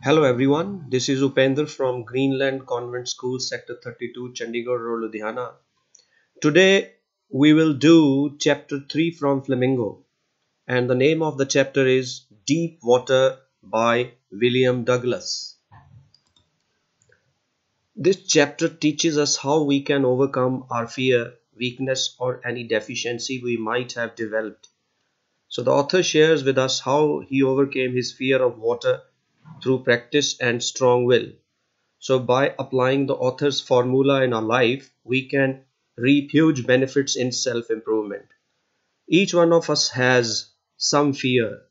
Hello everyone, this is Upender from Greenland Convent School, Sector 32, Chandigarh Ludhiana. Today we will do chapter 3 from Flamingo and the name of the chapter is Deep Water by William Douglas. This chapter teaches us how we can overcome our fear, weakness or any deficiency we might have developed. So the author shares with us how he overcame his fear of water through practice and strong will. So by applying the author's formula in our life, we can reap huge benefits in self-improvement. Each one of us has some fear.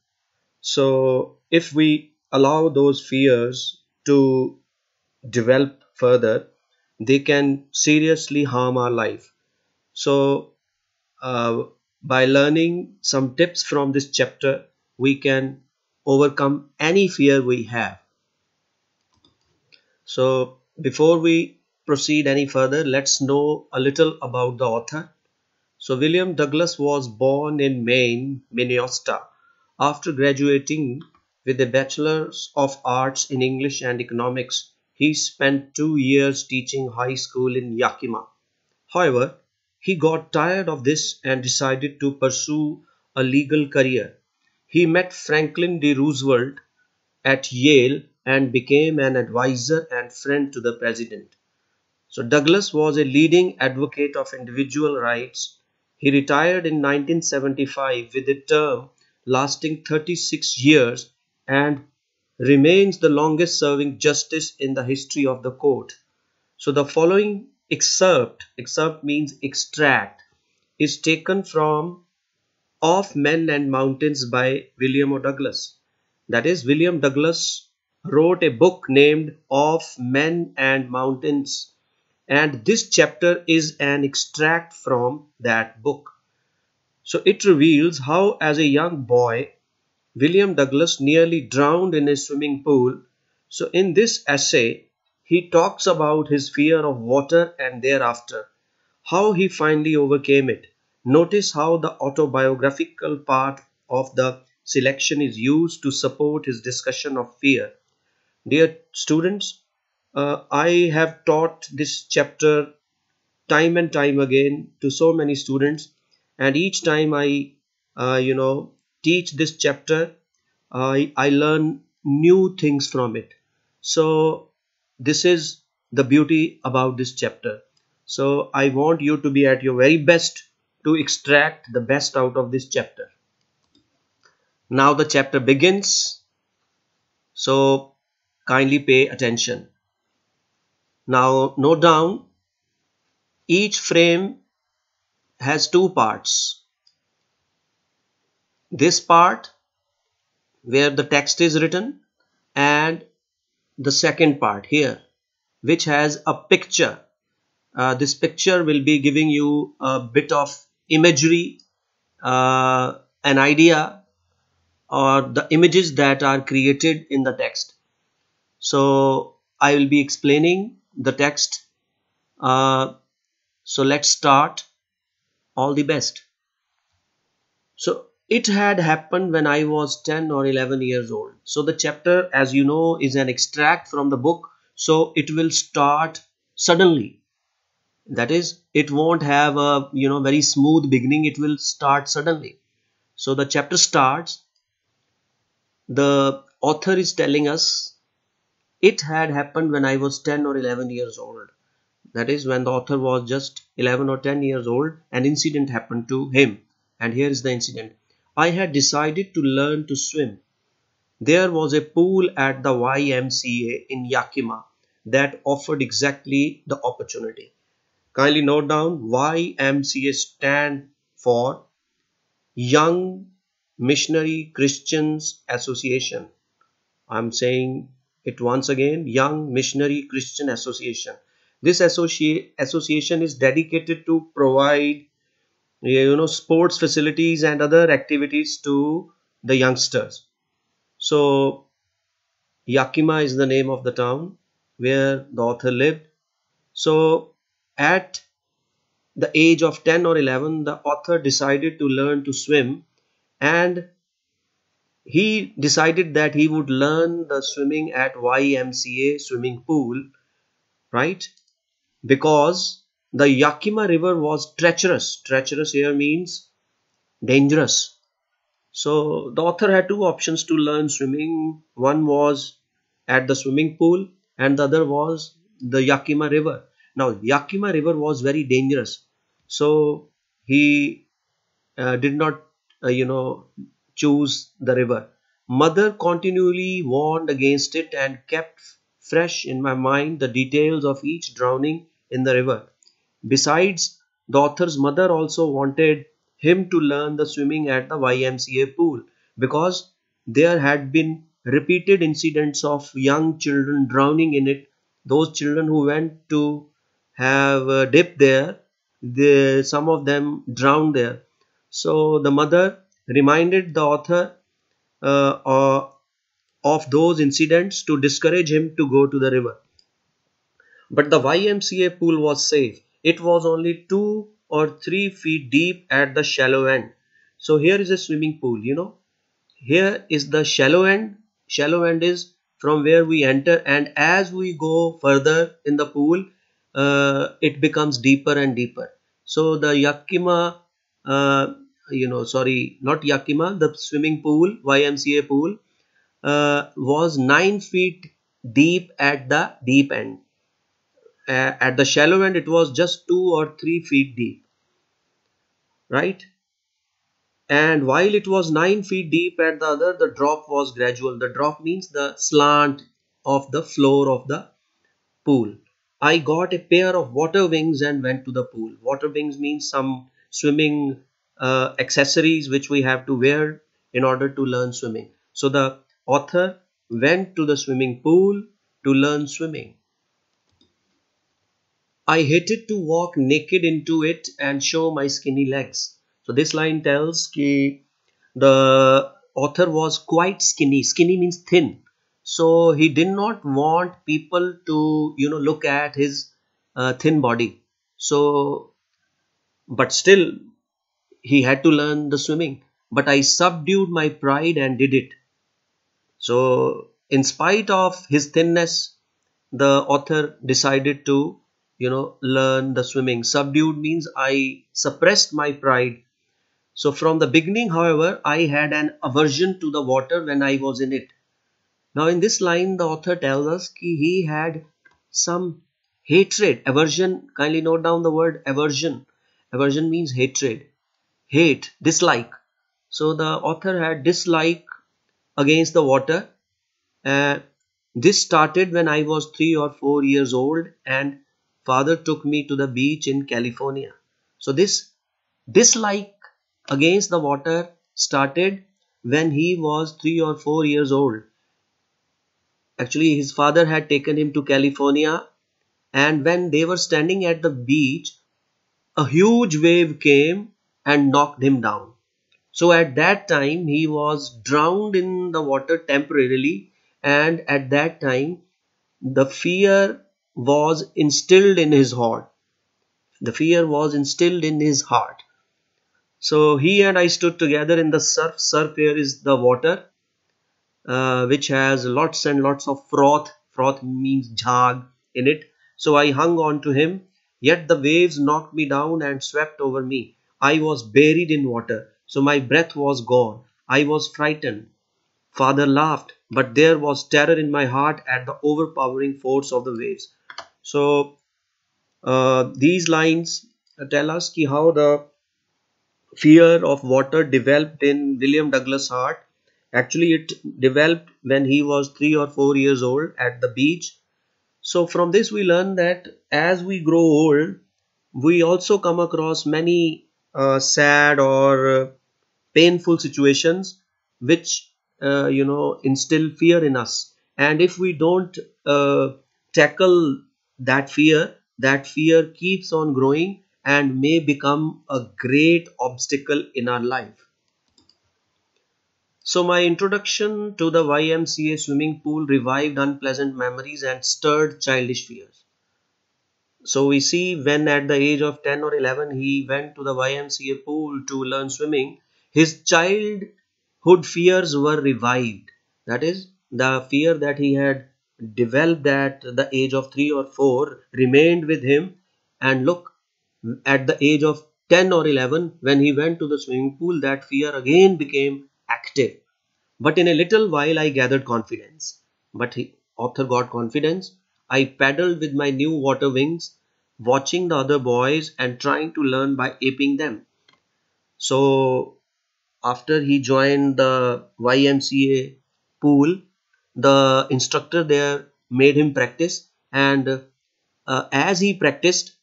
So if we allow those fears to develop further, they can seriously harm our life. So uh, by learning some tips from this chapter, we can overcome any fear we have. So before we proceed any further, let's know a little about the author. So William Douglas was born in Maine, Minnesota. After graduating with a Bachelor's of Arts in English and Economics, he spent two years teaching high school in Yakima. However, he got tired of this and decided to pursue a legal career he met Franklin D. Roosevelt at Yale and became an advisor and friend to the president. So Douglas was a leading advocate of individual rights. He retired in 1975 with a term lasting 36 years and remains the longest serving justice in the history of the court. So the following excerpt, excerpt means extract, is taken from of Men and Mountains by William O. Douglas. That is, William Douglas wrote a book named Of Men and Mountains, and this chapter is an extract from that book. So it reveals how, as a young boy, William Douglas nearly drowned in a swimming pool. So in this essay, he talks about his fear of water and thereafter, how he finally overcame it Notice how the autobiographical part of the selection is used to support his discussion of fear. Dear students, uh, I have taught this chapter time and time again to so many students and each time I uh, you know teach this chapter I, I learn new things from it so this is the beauty about this chapter so I want you to be at your very best to extract the best out of this chapter. Now the chapter begins. So kindly pay attention. Now note down each frame has two parts. This part where the text is written and the second part here which has a picture. Uh, this picture will be giving you a bit of imagery, uh, an idea or the images that are created in the text. So I will be explaining the text. Uh, so let's start. All the best. So it had happened when I was 10 or 11 years old. So the chapter as you know is an extract from the book. So it will start suddenly that is it won't have a you know very smooth beginning. It will start suddenly. So the chapter starts. The author is telling us it had happened when i was 10 or 11 years old. That is when the author was just 11 or 10 years old an incident happened to him. And here is the incident. I had decided to learn to swim. There was a pool at the ymca in yakima that offered exactly the opportunity Kindly note down YMCA stand for Young Missionary Christians Association. I'm saying it once again Young Missionary Christian Association. This associ association is dedicated to provide you know sports facilities and other activities to the youngsters. So Yakima is the name of the town where the author lived. So at the age of 10 or 11, the author decided to learn to swim and he decided that he would learn the swimming at YMCA swimming pool, right? Because the Yakima River was treacherous. Treacherous here means dangerous. So the author had two options to learn swimming. One was at the swimming pool and the other was the Yakima River. Now Yakima River was very dangerous. So he uh, did not, uh, you know, choose the river. Mother continually warned against it and kept fresh in my mind the details of each drowning in the river. Besides, the author's mother also wanted him to learn the swimming at the YMCA pool because there had been repeated incidents of young children drowning in it. Those children who went to have a dip there, the, some of them drowned there. So the mother reminded the author uh, uh, of those incidents to discourage him to go to the river. But the YMCA pool was safe. It was only two or three feet deep at the shallow end. So here is a swimming pool, you know. Here is the shallow end. Shallow end is from where we enter and as we go further in the pool, uh, it becomes deeper and deeper. So the Yakima uh, you know sorry not yakima the swimming pool ymca pool uh, was 9 feet deep at the deep end. Uh, at the shallow end it was just 2 or 3 feet deep. Right? And while it was 9 feet deep at the other the drop was gradual. The drop means the slant of the floor of the pool i got a pair of water wings and went to the pool water wings means some swimming uh, accessories which we have to wear in order to learn swimming. So the author went to the swimming pool to learn swimming. I hated to walk naked into it and show my skinny legs. So this line tells that the author was quite skinny. Skinny means thin. So he did not want people to, you know, look at his uh, thin body. So, but still he had to learn the swimming. But I subdued my pride and did it. So, in spite of his thinness, the author decided to, you know, learn the swimming. Subdued means I suppressed my pride. So, from the beginning, however, I had an aversion to the water when I was in it. Now, in this line, the author tells us he had some hatred, aversion. Kindly note down the word aversion. Aversion means hatred hate, dislike. So the author had dislike against the water. Uh, this started when I was three or four years old and father took me to the beach in California. So this dislike against the water started when he was three or four years old. Actually, his father had taken him to California and when they were standing at the beach, a huge wave came and knocked him down. So at that time he was drowned in the water temporarily and at that time the fear was instilled in his heart. The fear was instilled in his heart. So he and I stood together in the surf. Surf here is the water uh, which has lots and lots of froth. Froth means jhag in it. So I hung on to him. Yet the waves knocked me down and swept over me. I was buried in water, so my breath was gone. I was frightened. Father laughed, but there was terror in my heart at the overpowering force of the waves. So uh, these lines tell us how the fear of water developed in William Douglas heart. Actually, it developed when he was three or four years old at the beach. So from this we learn that as we grow old, we also come across many uh, sad or uh, painful situations which uh, you know instill fear in us and if we don't uh, tackle that fear that fear keeps on growing and may become a great obstacle in our life so my introduction to the YMCA swimming pool revived unpleasant memories and stirred childish fears so we see when at the age of 10 or 11 he went to the YMCA pool to learn swimming, his childhood fears were revived. That is, the fear that he had developed at the age of 3 or 4 remained with him. And look, at the age of 10 or 11, when he went to the swimming pool, that fear again became active. But in a little while, I gathered confidence. But he, author got confidence. I paddled with my new water wings, watching the other boys and trying to learn by aping them. So after he joined the YMCA pool, the instructor there made him practice and uh, as he practiced,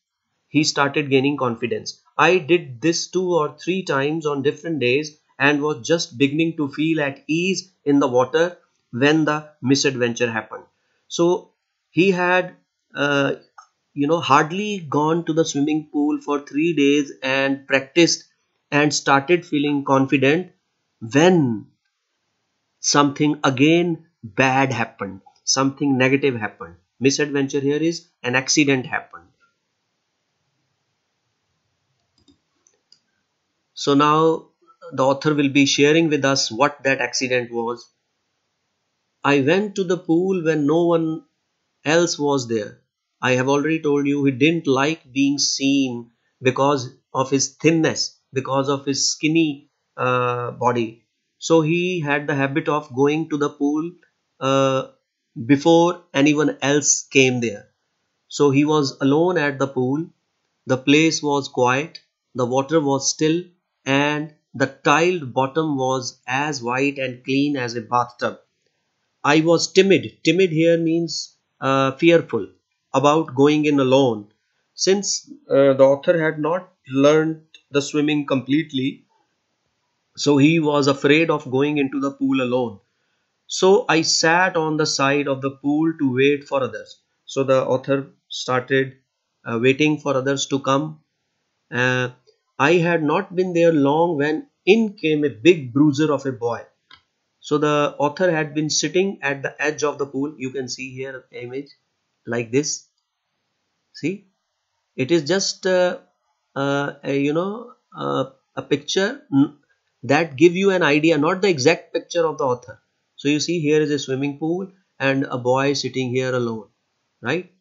he started gaining confidence. I did this two or three times on different days and was just beginning to feel at ease in the water when the misadventure happened. So he had, uh, you know, hardly gone to the swimming pool for three days and practiced and started feeling confident when something again bad happened, something negative happened. Misadventure here is an accident happened. So now the author will be sharing with us what that accident was. I went to the pool when no one else was there. I have already told you he didn't like being seen because of his thinness, because of his skinny uh, body. So he had the habit of going to the pool uh, before anyone else came there. So he was alone at the pool. The place was quiet, the water was still, and the tiled bottom was as white and clean as a bathtub. I was timid. Timid here means uh, fearful about going in alone. Since uh, the author had not learned the swimming completely, so he was afraid of going into the pool alone. So I sat on the side of the pool to wait for others. So the author started uh, waiting for others to come. Uh, I had not been there long when in came a big bruiser of a boy. So the author had been sitting at the edge of the pool. You can see here image like this. See, it is just uh, uh, a, you know uh, a picture that give you an idea, not the exact picture of the author. So you see here is a swimming pool and a boy sitting here alone, right?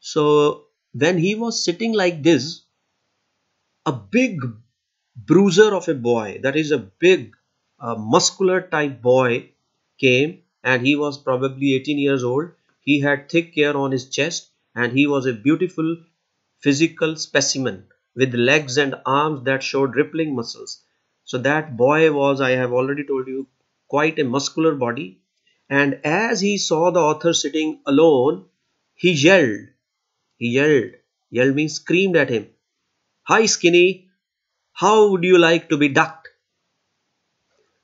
So when he was sitting like this, a big bruiser of a boy, that is a big uh, muscular type boy came and he was probably 18 years old. He had thick hair on his chest and he was a beautiful physical specimen with legs and arms that showed rippling muscles. So that boy was, I have already told you, quite a muscular body. And as he saw the author sitting alone, he yelled. He yelled. Yelled means screamed at him. Hi, Skinny. How would you like to be ducked?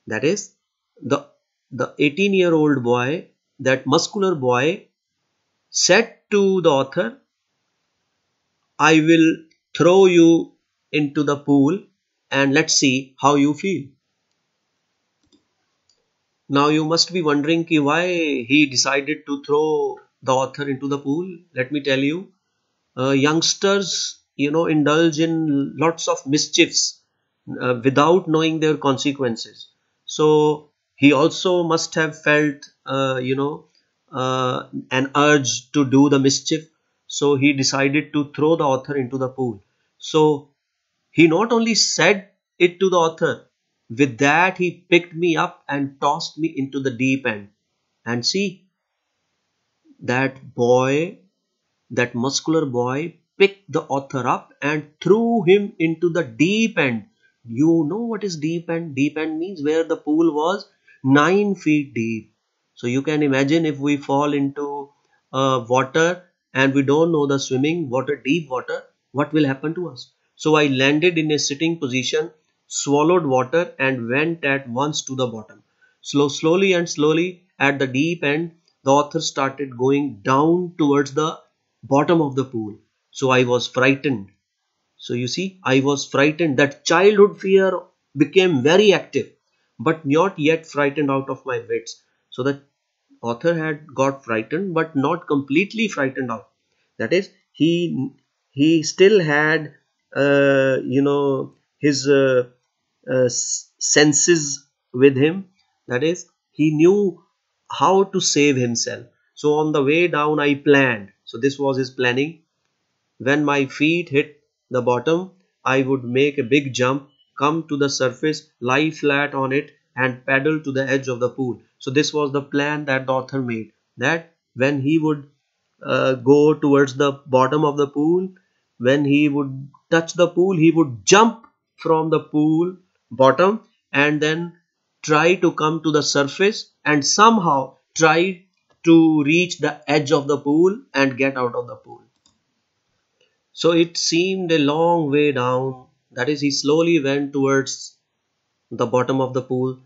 That is, the, the 18 year old boy, that muscular boy, said to the author, I will throw you into the pool and let's see how you feel. Now you must be wondering why he decided to throw the author into the pool. Let me tell you, uh, youngsters you know indulge in lots of mischiefs uh, without knowing their consequences. So he also must have felt uh, you know uh, an urge to do the mischief. So he decided to throw the author into the pool. So he not only said it to the author with that he picked me up and tossed me into the deep end. And see that boy that muscular boy picked the author up and threw him into the deep end. You know what is deep end? Deep end means where the pool was 9 feet deep. So you can imagine if we fall into uh, water and we don't know the swimming water, deep water, what will happen to us? So I landed in a sitting position, swallowed water and went at once to the bottom. Slow, slowly and slowly at the deep end, the author started going down towards the bottom of the pool. So I was frightened. So you see, I was frightened. That childhood fear became very active, but not yet frightened out of my wits. So the author had got frightened, but not completely frightened out. That is, he he still had, uh, you know, his uh, uh, senses with him that is he knew how to save himself so on the way down i planned so this was his planning when my feet hit the bottom i would make a big jump come to the surface lie flat on it and paddle to the edge of the pool. So this was the plan that the author made that when he would uh, go towards the bottom of the pool when he would touch the pool he would jump from the pool bottom and then try to come to the surface and somehow try to reach the edge of the pool and get out of the pool so it seemed a long way down. That is he slowly went towards the bottom of the pool.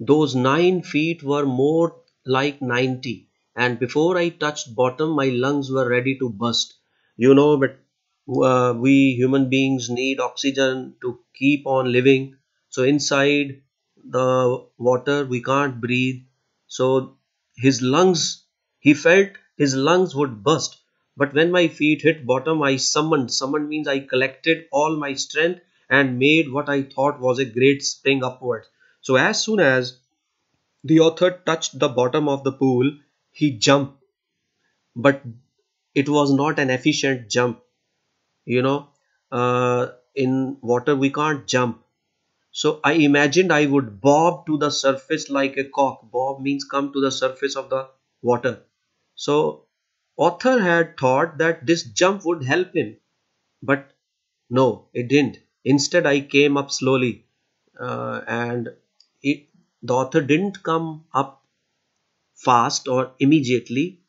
Those 9 feet were more like 90 and before I touched bottom my lungs were ready to burst. You know but uh, we human beings need oxygen to keep on living. So inside the water we can't breathe. So his lungs he felt his lungs would burst but when my feet hit bottom i summoned. Summoned means i collected all my strength and made what i thought was a great spring upward. So as soon as the author touched the bottom of the pool he jumped. But it was not an efficient jump. You know uh, in water we can't jump. So i imagined i would bob to the surface like a cock. Bob means come to the surface of the water. So author had thought that this jump would help him but no it didn't instead i came up slowly uh, and it, the author didn't come up fast or immediately.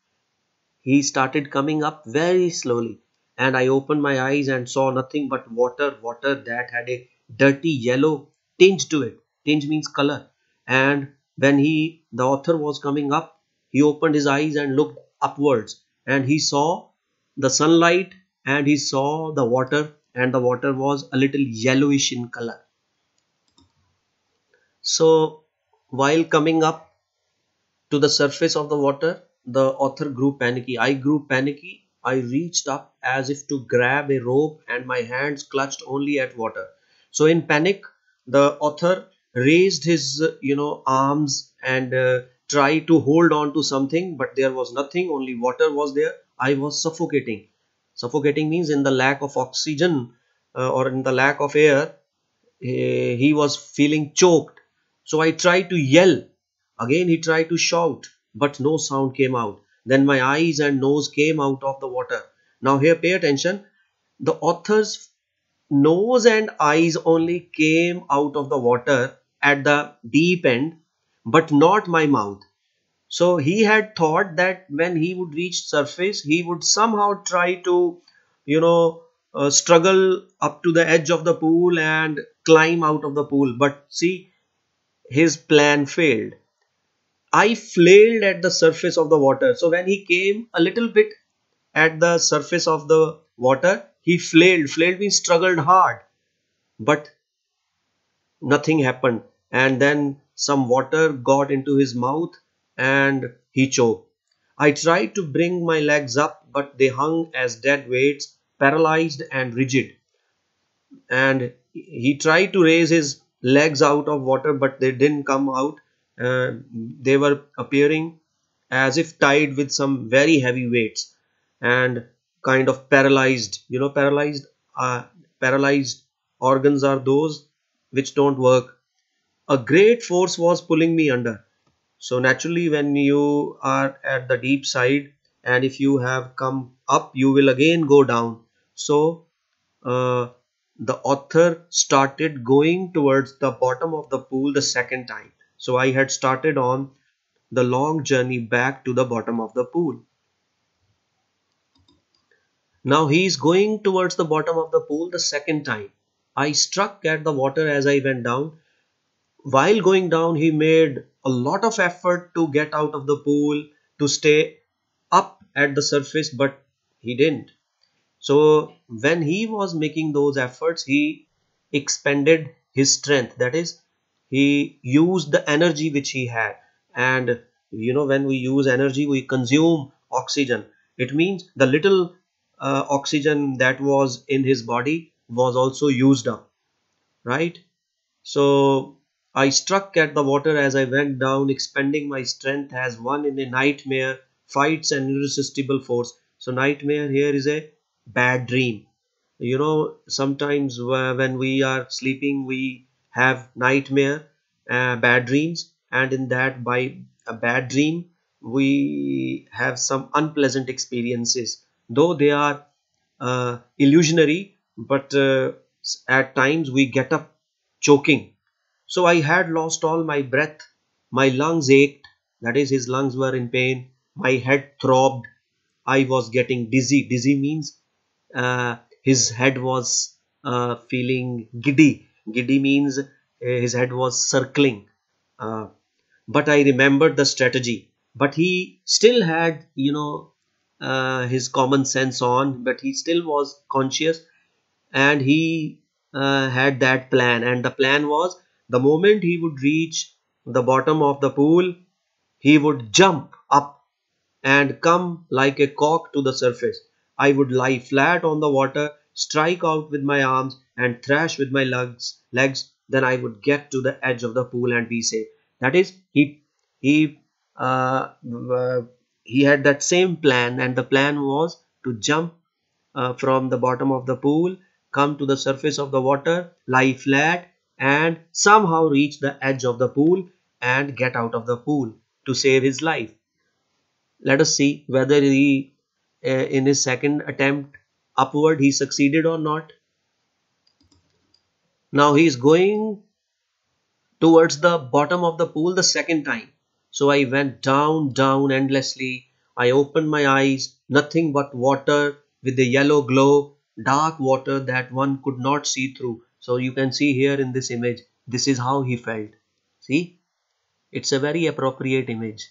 He started coming up very slowly and I opened my eyes and saw nothing but water, water that had a dirty yellow tinge to it. Tinge means color. And when he, the author was coming up, he opened his eyes and looked upwards and he saw the sunlight and he saw the water and the water was a little yellowish in color. So while coming up to the surface of the water, the author grew panicky. I grew panicky. I reached up as if to grab a rope and my hands clutched only at water. So in panic, the author raised his, you know, arms and uh, tried to hold on to something, but there was nothing, only water was there. I was suffocating. Suffocating means in the lack of oxygen uh, or in the lack of air, he, he was feeling choked. So I tried to yell Again he tried to shout, but no sound came out. Then my eyes and nose came out of the water. Now here pay attention. The author's nose and eyes only came out of the water at the deep end, but not my mouth. So he had thought that when he would reach surface, he would somehow try to, you know, uh, struggle up to the edge of the pool and climb out of the pool. But see, his plan failed. I flailed at the surface of the water. So when he came a little bit at the surface of the water, he flailed. Flailed means struggled hard. But nothing happened. And then some water got into his mouth and he choked. I tried to bring my legs up, but they hung as dead weights, paralyzed and rigid. And he tried to raise his legs out of water, but they didn't come out uh, they were appearing as if tied with some very heavy weights and kind of paralyzed you know paralyzed uh, paralyzed organs are those which don't work a great force was pulling me under so naturally when you are at the deep side and if you have come up you will again go down so uh, the author started going towards the bottom of the pool the second time so I had started on the long journey back to the bottom of the pool. Now he is going towards the bottom of the pool the second time. I struck at the water as I went down. While going down, he made a lot of effort to get out of the pool, to stay up at the surface, but he didn't. So when he was making those efforts, he expended his strength. That is, he used the energy which he had and you know when we use energy we consume oxygen it means the little uh, oxygen that was in his body was also used up right so I struck at the water as I went down, expending my strength as one in a nightmare fights an irresistible force. So, nightmare here is a bad dream. You know, sometimes when we are sleeping, we have nightmare, uh, bad dreams, and in that, by a bad dream, we have some unpleasant experiences. Though they are uh, illusionary, but uh, at times we get up choking so I had lost all my breath. My lungs ached, that is, his lungs were in pain. My head throbbed. I was getting dizzy. Dizzy means uh, his head was uh, feeling giddy. Giddy means uh, his head was circling. Uh, but I remembered the strategy. But he still had, you know, uh, his common sense on, but he still was conscious and he uh, had that plan. And the plan was the moment he would reach the bottom of the pool, he would jump up and come like a cock to the surface. I would lie flat on the water, strike out with my arms, and thrash with my legs. legs. Then I would get to the edge of the pool and be safe. That is, he he uh, uh, he had that same plan, and the plan was to jump uh, from the bottom of the pool, come to the surface of the water, lie flat, and somehow reach the edge of the pool and get out of the pool to save his life. Let us see whether he, uh, in his second attempt upward, he succeeded or not. Now he is going towards the bottom of the pool the second time. So I went down, down endlessly. I opened my eyes, nothing but water with a yellow glow, dark water that one could not see through. So you can see here in this image, this is how he felt. See, it's a very appropriate image.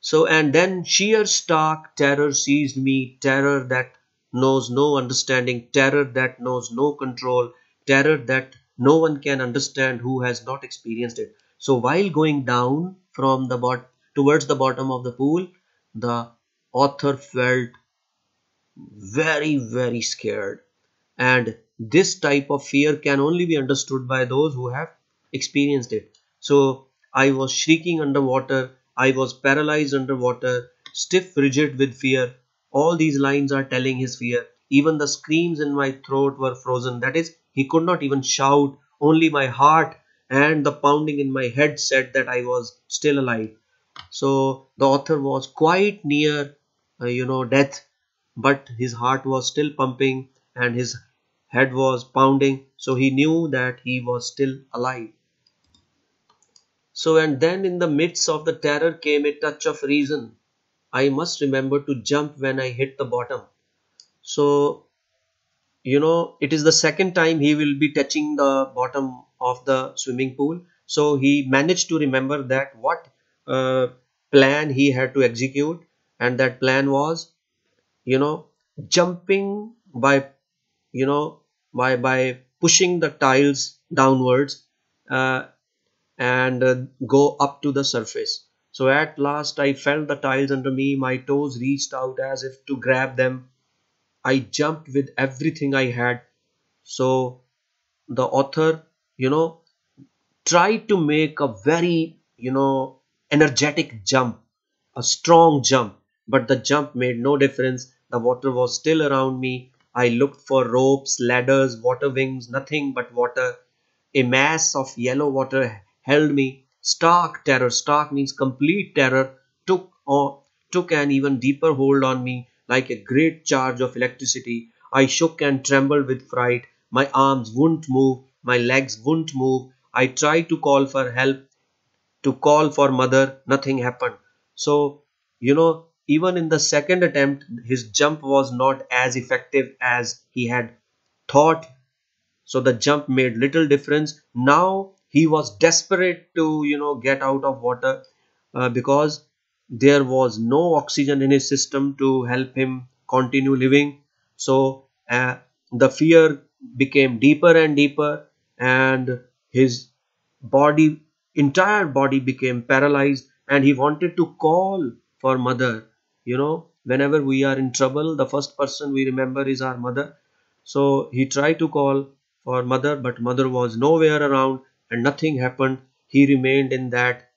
So, and then sheer stark terror seized me, terror that knows no understanding, terror that knows no control, terror that no one can understand who has not experienced it. So while going down from the bot towards the bottom of the pool, the author felt very, very scared and this type of fear can only be understood by those who have experienced it. So i was shrieking underwater i was paralyzed underwater stiff rigid with fear. All these lines are telling his fear. Even the screams in my throat were frozen. That is he could not even shout. Only my heart and the pounding in my head said that i was still alive. So the author was quite near uh, you know death. But his heart was still pumping and his head was pounding, so he knew that he was still alive. So, and then in the midst of the terror came a touch of reason. I must remember to jump when I hit the bottom. So, you know, it is the second time he will be touching the bottom of the swimming pool. So, he managed to remember that what uh, plan he had to execute, and that plan was, you know, jumping by you know by by pushing the tiles downwards uh, and uh, go up to the surface. So at last i felt the tiles under me. My toes reached out as if to grab them. I jumped with everything i had. So the author you know tried to make a very you know energetic jump a strong jump. But the jump made no difference. The water was still around me I looked for ropes, ladders, water wings, nothing but water. A mass of yellow water held me. Stark terror, stark means complete terror, took or took an even deeper hold on me like a great charge of electricity. I shook and trembled with fright. My arms wouldn't move, my legs wouldn't move. I tried to call for help, to call for mother, nothing happened. So, you know, even in the second attempt, his jump was not as effective as he had thought. So the jump made little difference. Now he was desperate to, you know, get out of water uh, because there was no oxygen in his system to help him continue living. So uh, the fear became deeper and deeper, and his body, entire body became paralyzed, and he wanted to call for mother you know whenever we are in trouble the first person we remember is our mother. So he tried to call for mother but mother was nowhere around and nothing happened. He remained in that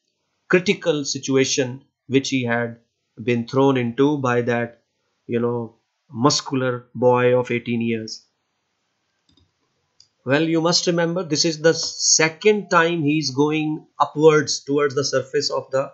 critical situation which he had been thrown into by that you know muscular boy of 18 years. Well you must remember this is the second time he is going upwards towards the surface of the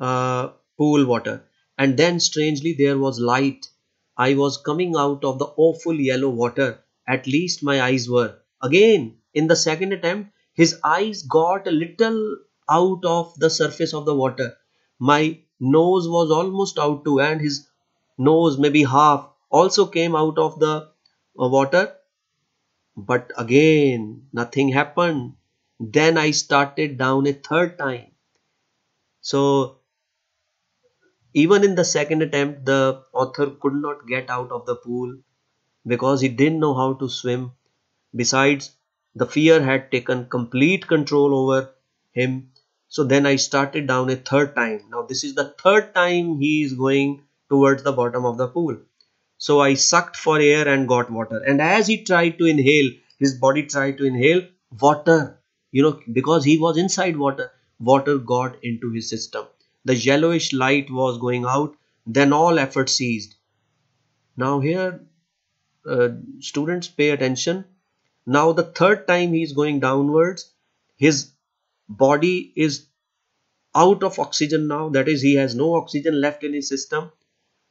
uh, pool water and then strangely there was light. I was coming out of the awful yellow water. At least my eyes were. Again in the second attempt his eyes got a little out of the surface of the water. My nose was almost out too and his nose maybe half also came out of the uh, water. But again nothing happened. Then i started down a third time. So even in the second attempt the author could not get out of the pool because he didn't know how to swim besides the fear had taken complete control over him so then i started down a third time now this is the third time he is going towards the bottom of the pool so I sucked for air and got water. And as he tried to inhale, his body tried to inhale water, you know, because he was inside water, water got into his system. The yellowish light was going out, then all effort ceased. Now, here, uh, students pay attention. Now, the third time he is going downwards, his body is out of oxygen now, that is, he has no oxygen left in his system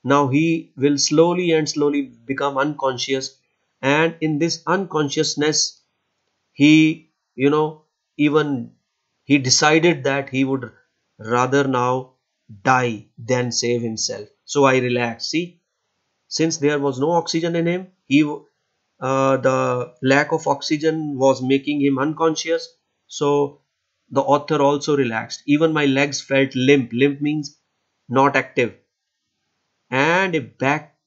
now he will slowly and slowly become unconscious and in this unconsciousness he you know even he decided that he would rather now die than save himself. So i relaxed see since there was no oxygen in him he uh, the lack of oxygen was making him unconscious. So the author also relaxed. Even my legs felt limp. Limp means not active. And a back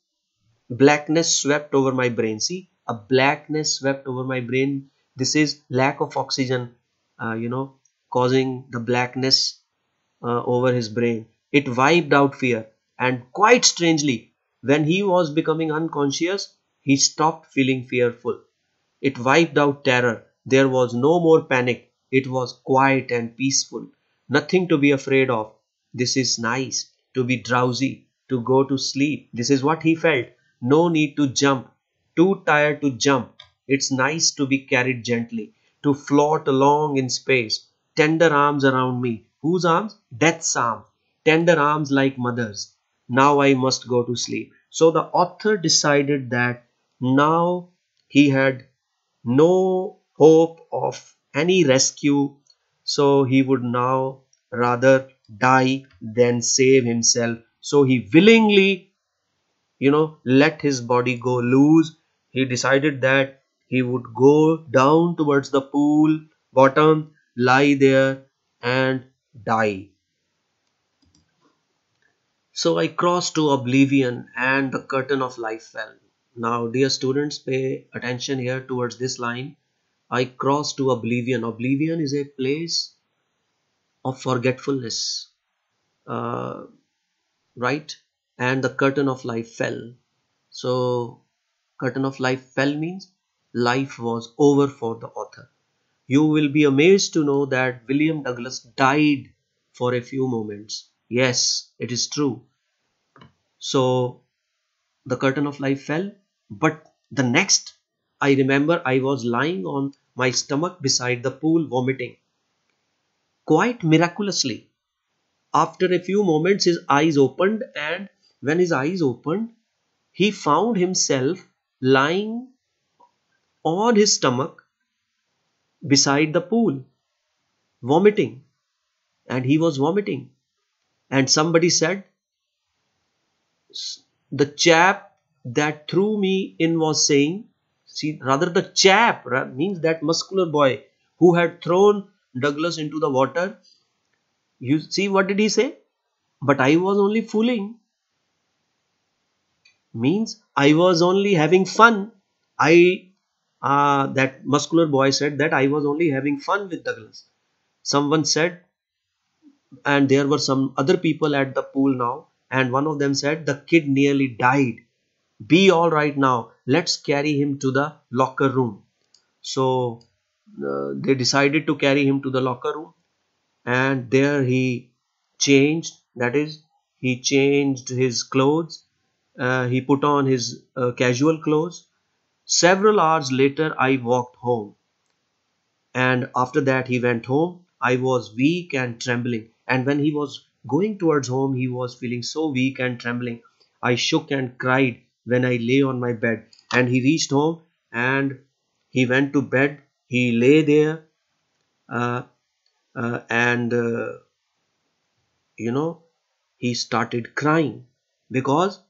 blackness swept over my brain. See a blackness swept over my brain. This is lack of oxygen uh, you know causing the blackness uh, over his brain it wiped out fear and quite strangely when he was becoming unconscious he stopped feeling fearful it wiped out terror there was no more panic it was quiet and peaceful nothing to be afraid of this is nice to be drowsy to go to sleep. This is what he felt. No need to jump. Too tired to jump. It's nice to be carried gently, to float along in space. Tender arms around me. Whose arms? Death's arm. Tender arms like mother's. Now I must go to sleep. So the author decided that now he had no hope of any rescue. So he would now rather die than save himself so he willingly you know let his body go loose he decided that he would go down towards the pool bottom lie there and die. So i crossed to oblivion and the curtain of life fell. Now dear students pay attention here towards this line. I crossed to oblivion. Oblivion is a place of forgetfulness. Uh, right? And the curtain of life fell. So curtain of life fell means life was over for the author you will be amazed to know that william douglas died for a few moments. Yes it is true. So the curtain of life fell but the next i remember i was lying on my stomach beside the pool vomiting. Quite miraculously after a few moments, his eyes opened, and when his eyes opened, he found himself lying on his stomach beside the pool, vomiting. And he was vomiting. And somebody said, The chap that threw me in was saying, see, rather the chap means that muscular boy who had thrown Douglas into the water you see what did he say? But I was only fooling. Means I was only having fun. I uh, that muscular boy said that I was only having fun with Douglas. Someone said, and there were some other people at the pool now, and one of them said, The kid nearly died. Be all right now. Let's carry him to the locker room. So uh, they decided to carry him to the locker room and there he changed that is he changed his clothes uh, he put on his uh, casual clothes several hours later i walked home. And after that he went home. I was weak and trembling. And when he was going towards home he was feeling so weak and trembling. I shook and cried when i lay on my bed. And he reached home and he went to bed. He lay there uh, uh, and uh, you know he started crying because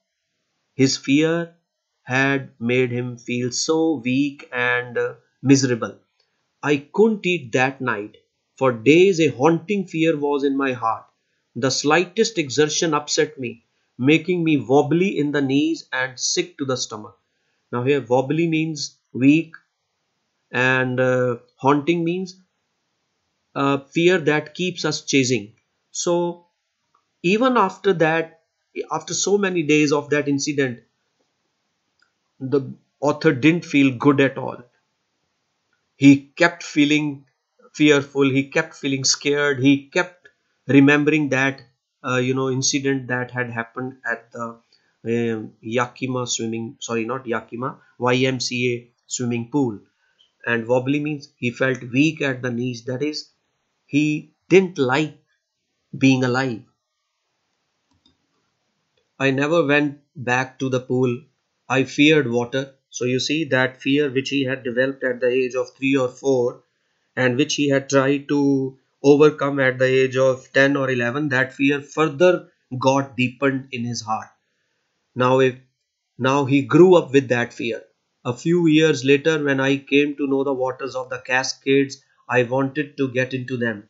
his fear had made him feel so weak and uh, miserable. I couldn't eat that night. For days a haunting fear was in my heart. The slightest exertion upset me making me wobbly in the knees and sick to the stomach. Now here wobbly means weak and uh, haunting means uh, fear that keeps us chasing. So even after that after so many days of that incident the author didn't feel good at all he kept feeling fearful he kept feeling scared he kept remembering that uh, you know incident that had happened at the um, yakima swimming sorry not yakima ymca swimming pool and wobbly means he felt weak at the knees that is he didn't like being alive. I never went back to the pool. I feared water. So you see that fear which he had developed at the age of 3 or 4 and which he had tried to overcome at the age of 10 or 11 that fear further got deepened in his heart. Now if now he grew up with that fear. A few years later when I came to know the waters of the Cascades I wanted to get into them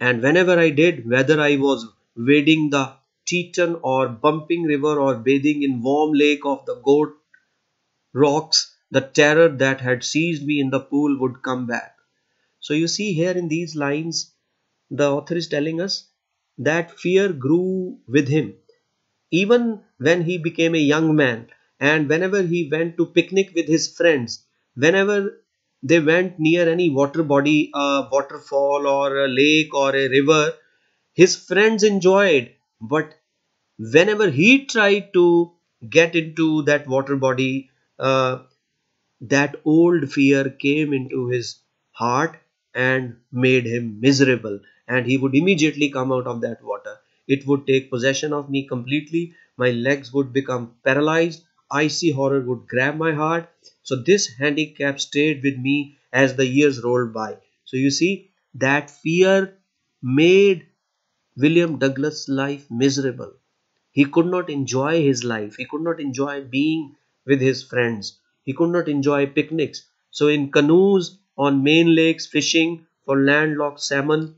and whenever I did, whether I was wading the Tieton or bumping river or bathing in warm lake of the goat rocks, the terror that had seized me in the pool would come back. So you see here in these lines, the author is telling us that fear grew with him. Even when he became a young man and whenever he went to picnic with his friends, whenever they went near any water body, a waterfall or a lake or a river, his friends enjoyed. But whenever he tried to get into that water body, uh, that old fear came into his heart and made him miserable. And he would immediately come out of that water. It would take possession of me completely. My legs would become paralyzed icy horror would grab my heart. So this handicap stayed with me as the years rolled by. So you see that fear made William Douglas' life miserable. He could not enjoy his life. He could not enjoy being with his friends. He could not enjoy picnics. So in canoes on Maine lakes fishing for landlocked salmon,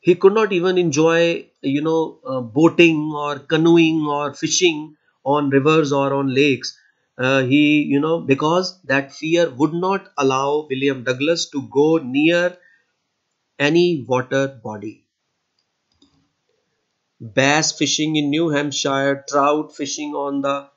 he could not even enjoy you know uh, boating or canoeing or fishing on rivers or on lakes uh, he you know because that fear would not allow william douglas to go near any water body bass fishing in new hampshire trout fishing on the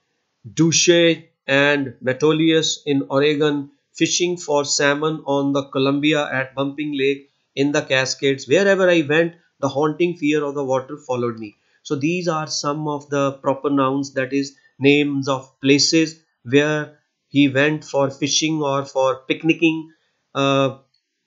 Deschutes and Metolius in Oregon, fishing for salmon on the Columbia at Bumping Lake in the Cascades. Wherever I went, the haunting fear of the water followed me. So these are some of the proper nouns, that is, names of places where he went for fishing or for picnicking. Uh,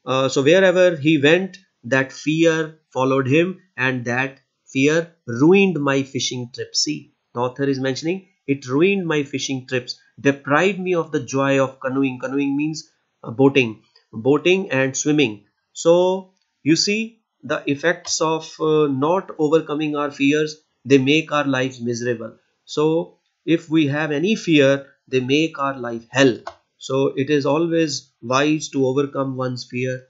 uh, so wherever he went, that fear followed him, and that fear ruined my fishing trip. See, the author is mentioning it ruined my fishing trips, deprived me of the joy of canoeing. Canoeing means uh, boating, boating and swimming. So you see the effects of uh, not overcoming our fears, they make our lives miserable. So if we have any fear, they make our life hell. So it is always wise to overcome one's fear.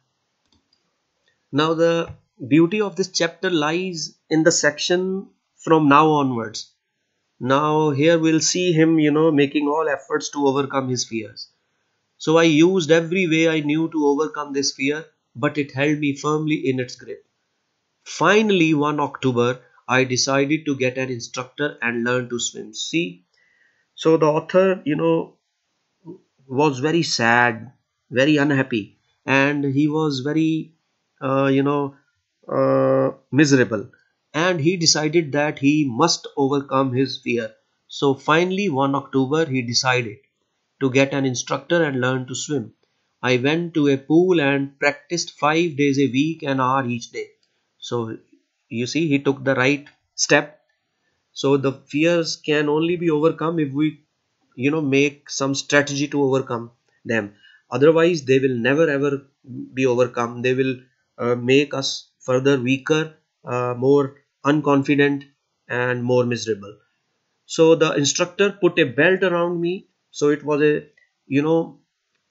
Now the beauty of this chapter lies in the section from now onwards. Now here we'll see him you know making all efforts to overcome his fears. So i used every way i knew to overcome this fear but it held me firmly in its grip. Finally one october i decided to get an instructor and learn to swim. See so the author you know was very sad very unhappy and he was very uh, you know uh, miserable. And he decided that he must overcome his fear. So finally one october he decided to get an instructor and learn to swim. I went to a pool and practiced 5 days a week an hour each day. So you see he took the right step. So the fears can only be overcome if we you know make some strategy to overcome them. Otherwise they will never ever be overcome. They will uh, make us further weaker uh, more unconfident and more miserable. So the instructor put a belt around me. So it was a you know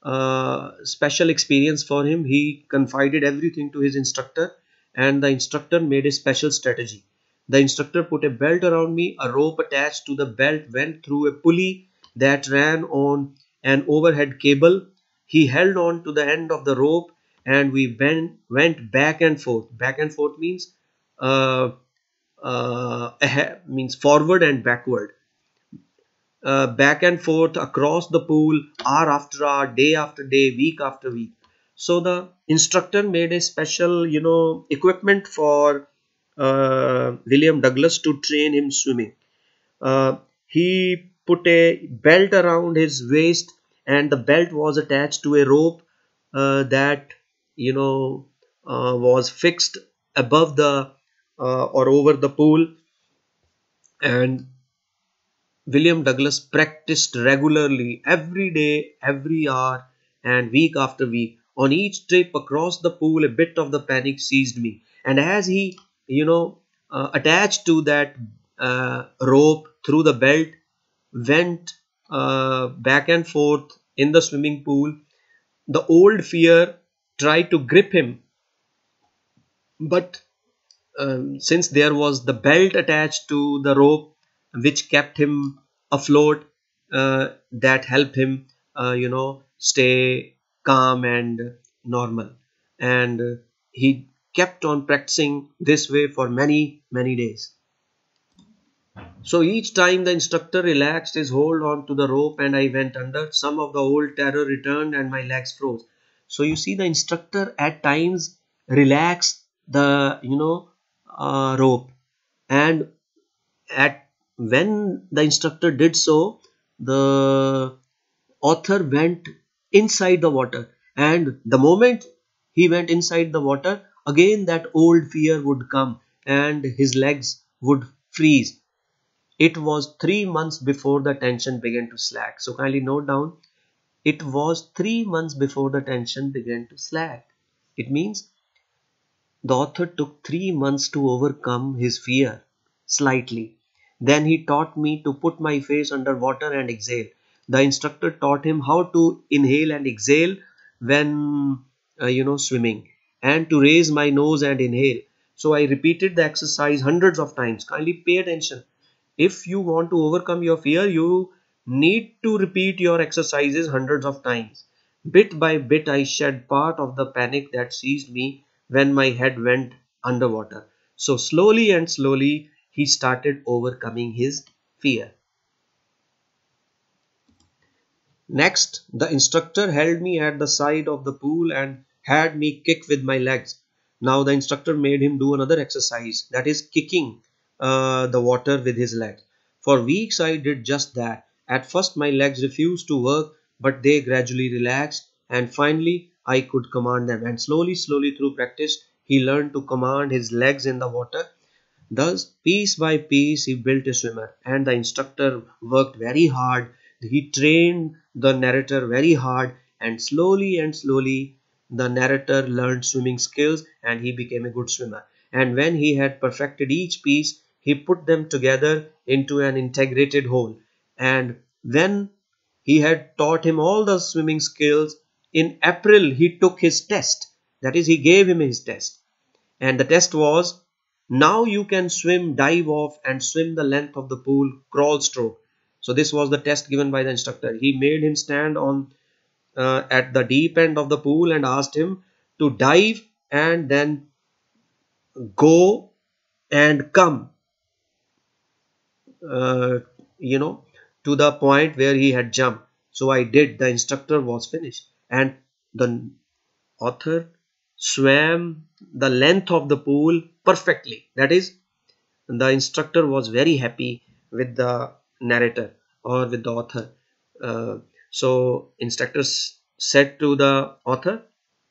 uh, special experience for him. He confided everything to his instructor and the instructor made a special strategy. The instructor put a belt around me a rope attached to the belt went through a pulley that ran on an overhead cable. He held on to the end of the rope and we went, went back and forth. Back and forth means uh, uh, means forward and backward. Uh, back and forth across the pool hour after hour day after day week after week. So the instructor made a special you know equipment for uh, william douglas to train him swimming. Uh, he put a belt around his waist and the belt was attached to a rope uh, that you know uh, was fixed above the uh, or over the pool and William Douglas practiced regularly every day, every hour, and week after week. On each trip across the pool, a bit of the panic seized me. And as he, you know, uh, attached to that uh, rope through the belt, went uh, back and forth in the swimming pool, the old fear tried to grip him. But um, since there was the belt attached to the rope, which kept him afloat, uh, that helped him, uh, you know, stay calm and normal. And he kept on practicing this way for many, many days. So each time the instructor relaxed his hold on to the rope and I went under, some of the old terror returned and my legs froze. So you see the instructor at times relaxed the you know uh, rope. And at when the instructor did so the author went inside the water. And the moment he went inside the water again that old fear would come and his legs would freeze. It was three months before the tension began to slack. So kindly note down, it was three months before the tension began to slack. It means the author took three months to overcome his fear slightly. Then he taught me to put my face under water and exhale. The instructor taught him how to inhale and exhale when uh, you know swimming and to raise my nose and inhale. So I repeated the exercise hundreds of times. Kindly pay attention if you want to overcome your fear you need to repeat your exercises hundreds of times bit by bit i shed part of the panic that seized me when my head went underwater so slowly and slowly he started overcoming his fear next the instructor held me at the side of the pool and had me kick with my legs now the instructor made him do another exercise that is kicking uh, the water with his legs. For weeks I did just that. At first my legs refused to work, but they gradually relaxed and finally I could command them. And slowly, slowly through practice, he learned to command his legs in the water. Thus, piece by piece, he built a swimmer, and the instructor worked very hard. He trained the narrator very hard, and slowly and slowly, the narrator learned swimming skills and he became a good swimmer. And when he had perfected each piece, he put them together into an integrated whole. And then he had taught him all the swimming skills, in April he took his test. That is, he gave him his test. And the test was now you can swim, dive off, and swim the length of the pool, crawl stroke. So, this was the test given by the instructor. He made him stand on uh, at the deep end of the pool and asked him to dive and then go and come uh, you know to the point where he had jumped. So i did. The instructor was finished. And the author swam the length of the pool perfectly. That is, the instructor was very happy with the narrator or with the author. Uh, so, instructors said to the author,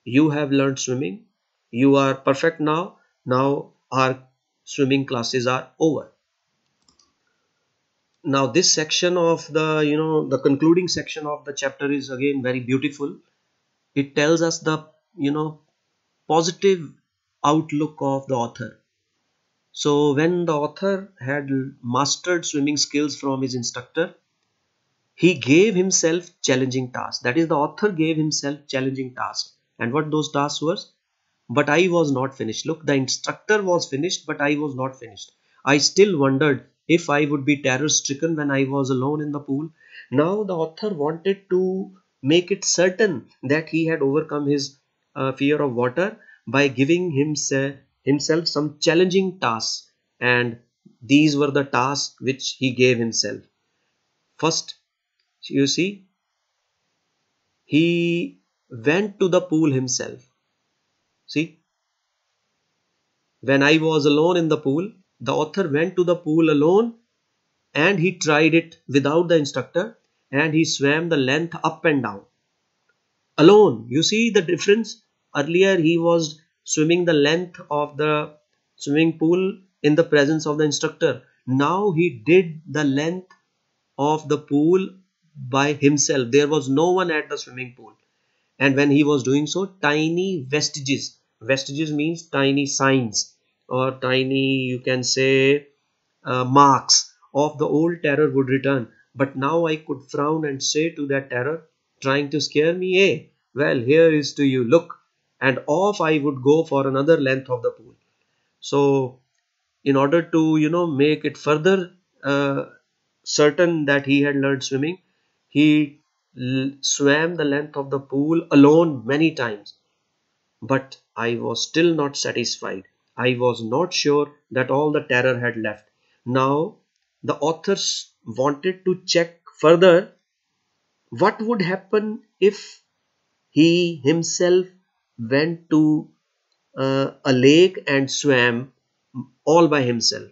You have learned swimming, you are perfect now, now our swimming classes are over now this section of the you know the concluding section of the chapter is again very beautiful. It tells us the you know positive outlook of the author. So when the author had mastered swimming skills from his instructor he gave himself challenging tasks. That is the author gave himself challenging tasks. And what those tasks were? But i was not finished. Look the instructor was finished but i was not finished. I still wondered if I would be terror stricken when I was alone in the pool. Now the author wanted to make it certain that he had overcome his uh, fear of water by giving himself, himself some challenging tasks and these were the tasks which he gave himself. First, you see, he went to the pool himself. See, when I was alone in the pool, the author went to the pool alone and he tried it without the instructor and he swam the length up and down. Alone, you see the difference? Earlier he was swimming the length of the swimming pool in the presence of the instructor. Now he did the length of the pool by himself. There was no one at the swimming pool. And when he was doing so, tiny vestiges, vestiges means tiny signs or tiny you can say uh, marks of the old terror would return. But now i could frown and say to that terror trying to scare me hey well here is to you. Look. And off i would go for another length of the pool. So in order to you know make it further uh, certain that he had learned swimming he swam the length of the pool alone many times. But i was still not satisfied I was not sure that all the terror had left. Now, the authors wanted to check further what would happen if he himself went to uh, a lake and swam all by himself.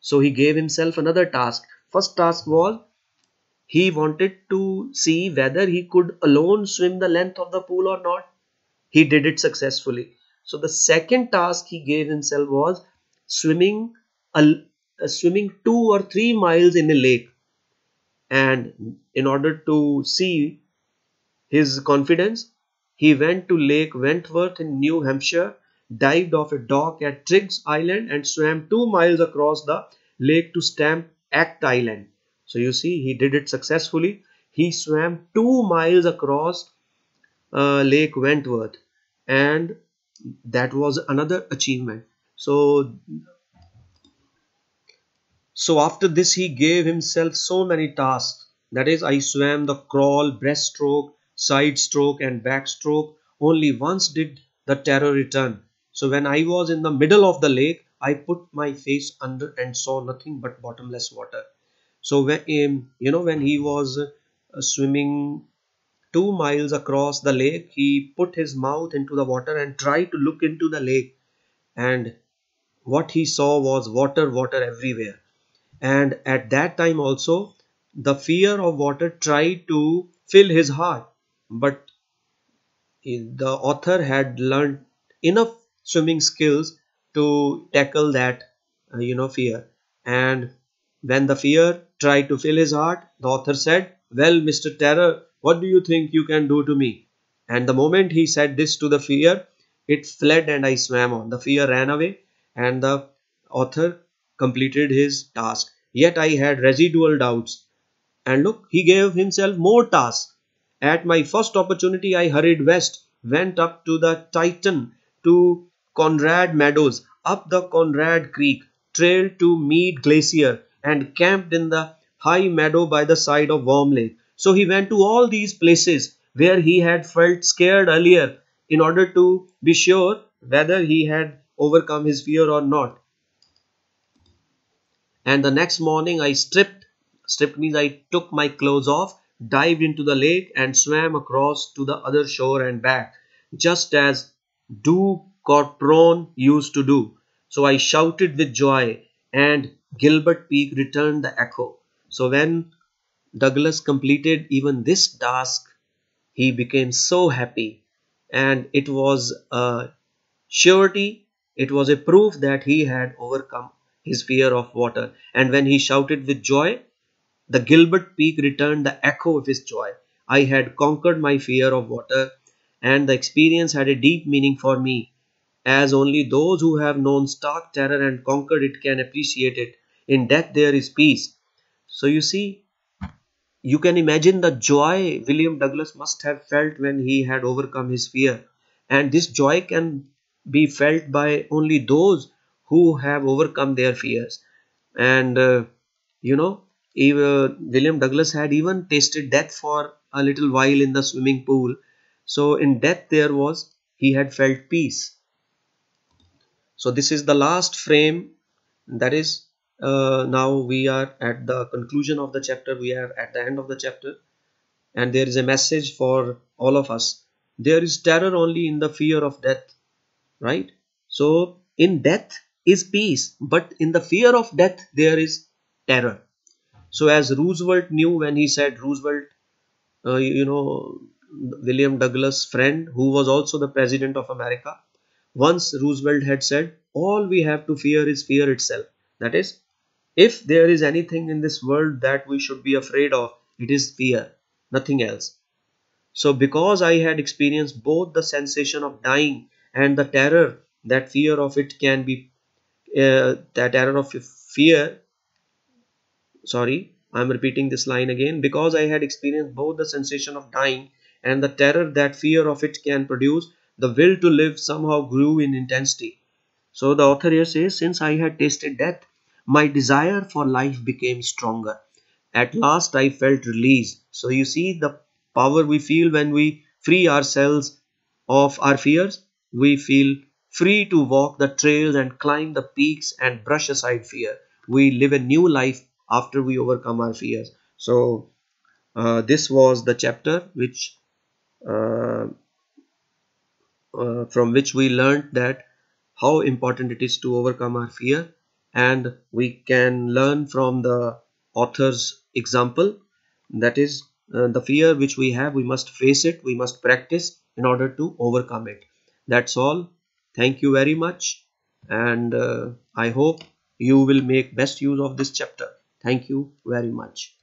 So he gave himself another task. First task was he wanted to see whether he could alone swim the length of the pool or not. He did it successfully. So the second task he gave himself was swimming a, a swimming two or three miles in a lake. And in order to see his confidence, he went to Lake Wentworth in New Hampshire, dived off a dock at Triggs Island and swam two miles across the lake to Stamp Act Island. So you see, he did it successfully. He swam two miles across uh, Lake Wentworth and that was another achievement. So so after this he gave himself so many tasks. That is i swam the crawl breaststroke side stroke and backstroke. Only once did the terror return. So when i was in the middle of the lake i put my face under and saw nothing but bottomless water. So when um, you know when he was uh, swimming two miles across the lake, he put his mouth into the water and tried to look into the lake. And what he saw was water, water everywhere. And at that time also, the fear of water tried to fill his heart. But the author had learned enough swimming skills to tackle that, uh, you know, fear. And when the fear tried to fill his heart, the author said, Well, Mr. Terror, what do you think you can do to me? And the moment he said this to the fear, it fled and I swam on. The fear ran away and the author completed his task. Yet I had residual doubts. And look, he gave himself more tasks. At my first opportunity, I hurried west, went up to the Tieton, to Conrad Meadows, up the Conrad Creek, trailed to Meade Glacier, and camped in the high meadow by the side of Warm Lake. So he went to all these places where he had felt scared earlier in order to be sure whether he had overcome his fear or not. And the next morning I stripped, stripped means I took my clothes off, dived into the lake and swam across to the other shore and back, just as Doug Corpron used to do. So I shouted with joy, and Gilbert Peak returned the echo. So when Douglas completed even this task, he became so happy, and it was a surety, it was a proof that he had overcome his fear of water. And when he shouted with joy, the Gilbert Peak returned the echo of his joy. I had conquered my fear of water, and the experience had a deep meaning for me, as only those who have known stark terror and conquered it can appreciate it. In death there is peace. So you see, you can imagine the joy William Douglas must have felt when he had overcome his fear. And this joy can be felt by only those who have overcome their fears. And uh, you know, even William Douglas had even tasted death for a little while in the swimming pool. So in death there was he had felt peace. So this is the last frame that is uh, now we are at the conclusion of the chapter. We are at the end of the chapter. And there is a message for all of us. There is terror only in the fear of death right? So in death is peace but in the fear of death there is terror. So as Roosevelt knew when he said Roosevelt, uh, you know, William Douglas' friend, who was also the president of America, once Roosevelt had said, all we have to fear is fear itself. That is, if there is anything in this world that we should be afraid of, it is fear, nothing else. So because I had experienced both the sensation of dying and the terror that fear of it can be, uh, that terror of fear sorry I'm repeating this line again because I had experienced both the sensation of dying and the terror that fear of it can produce the will to live somehow grew in intensity so the author here says since I had tasted death my desire for life became stronger. At last I felt release so you see the power we feel when we free ourselves of our fears? We feel free to walk the trails and climb the peaks and brush aside fear. We live a new life after we overcome our fears. So uh, this was the chapter which uh, uh, from which we learned that how important it is to overcome our fear and we can learn from the author's example. That is uh, the fear which we have we must face it we must practice in order to overcome it. That's all. Thank you very much. And uh, i hope you will make best use of this chapter. Thank you very much.